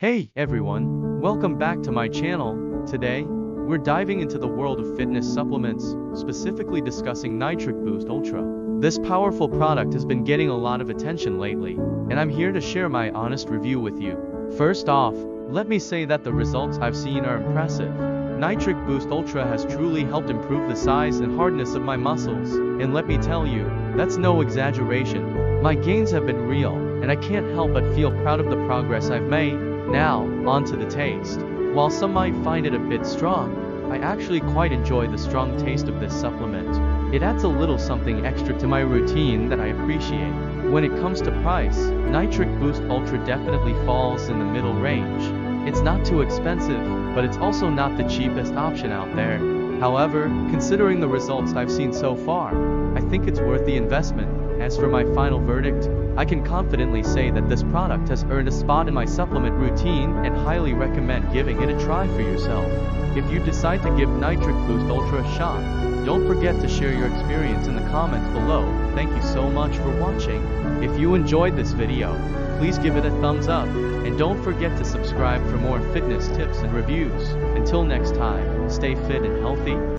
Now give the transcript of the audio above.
Hey everyone, welcome back to my channel. Today, we're diving into the world of fitness supplements, specifically discussing Nitric Boost Ultra. This powerful product has been getting a lot of attention lately, and I'm here to share my honest review with you. First off, let me say that the results I've seen are impressive. Nitric Boost Ultra has truly helped improve the size and hardness of my muscles, and let me tell you, that's no exaggeration. My gains have been real, and I can't help but feel proud of the progress I've made. Now, on to the taste. While some might find it a bit strong, I actually quite enjoy the strong taste of this supplement. It adds a little something extra to my routine that I appreciate. When it comes to price, Nitric Boost Ultra definitely falls in the middle range. It's not too expensive, but it's also not the cheapest option out there. However, considering the results I've seen so far, think it's worth the investment. As for my final verdict, I can confidently say that this product has earned a spot in my supplement routine and highly recommend giving it a try for yourself. If you decide to give Nitric Boost Ultra a shot, don't forget to share your experience in the comments below. Thank you so much for watching. If you enjoyed this video, please give it a thumbs up, and don't forget to subscribe for more fitness tips and reviews. Until next time, stay fit and healthy.